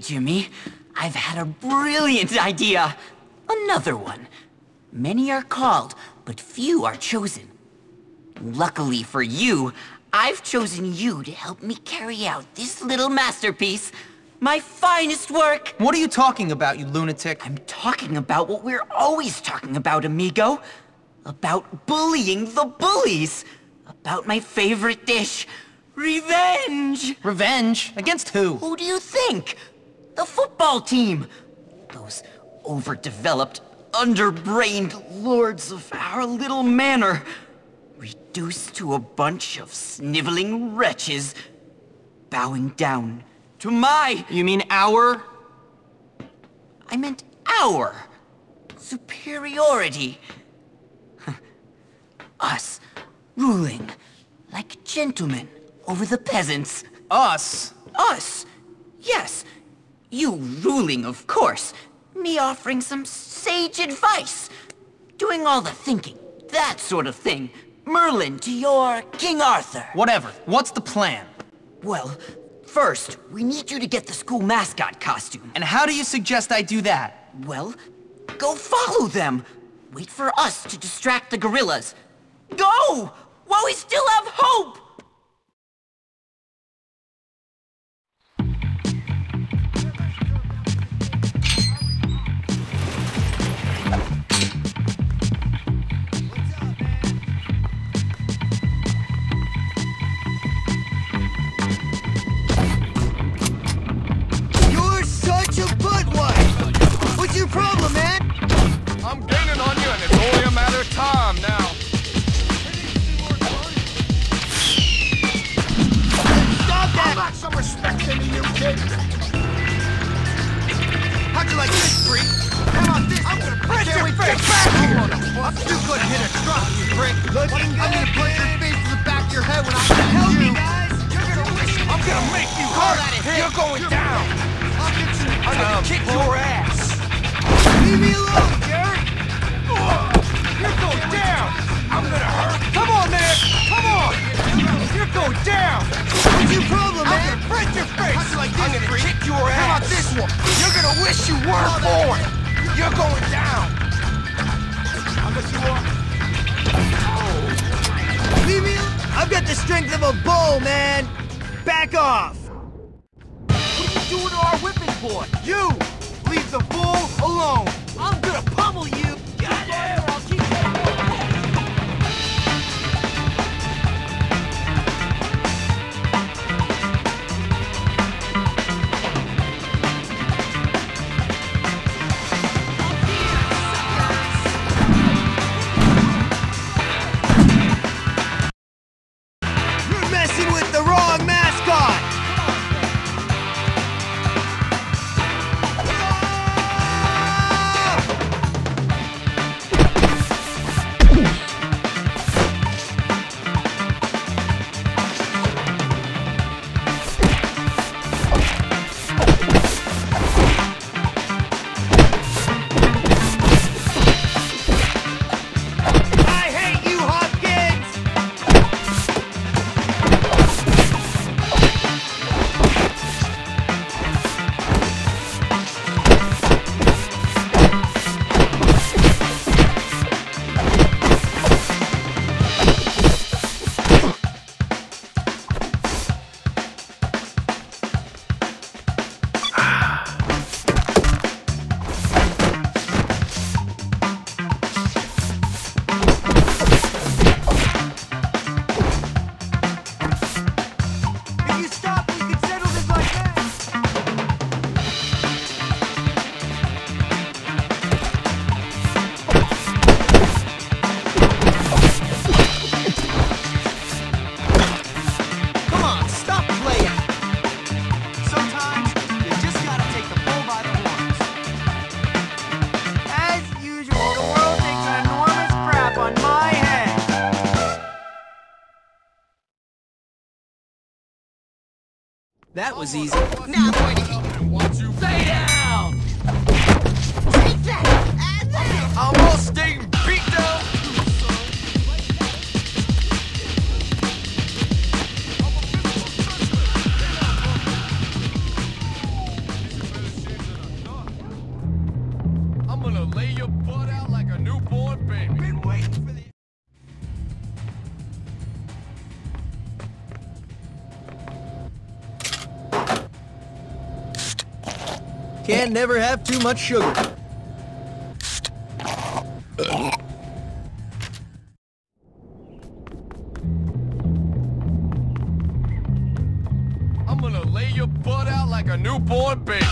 Jimmy. I've had a brilliant idea. Another one. Many are called, but few are chosen. Luckily for you, I've chosen you to help me carry out this little masterpiece. My finest work! What are you talking about, you lunatic? I'm talking about what we're always talking about, amigo. About bullying the bullies. About my favorite dish, revenge! Revenge? Against who? Who do you think? The football team! Those overdeveloped, underbrained lords of our little manor. Reduced to a bunch of sniveling wretches. Bowing down to my... You mean our? I meant our. Superiority. Us, ruling, like gentlemen, over the peasants. Us? Us! Yes. You ruling, of course. Me offering some sage advice. Doing all the thinking. That sort of thing. Merlin to your King Arthur. Whatever. What's the plan? Well, first, we need you to get the school mascot costume. And how do you suggest I do that? Well, go follow them. Wait for us to distract the gorillas. Go! While we still have hope! Time now. Stop that! got some respect into you, kid. How'd you like this, freak? How about this? I'm gonna press your face! You couldn't hit a truck, you prick! Looking I'm gonna punch your face in the back of your head when I get Help you! guys! You're gonna wish I'm gonna make you hurt. hit. You're going down. I'll get you! I'm gonna kick your ass. Leave me alone, You're wish you weren't Call that a born. You're going down. I'll let you off. Oh. Leave me alone! I've got the strength of a bull, man! Back off! What are you doing to our whipping boy? You! That was easy. Now Want Can't never have too much sugar. I'm gonna lay your butt out like a newborn baby.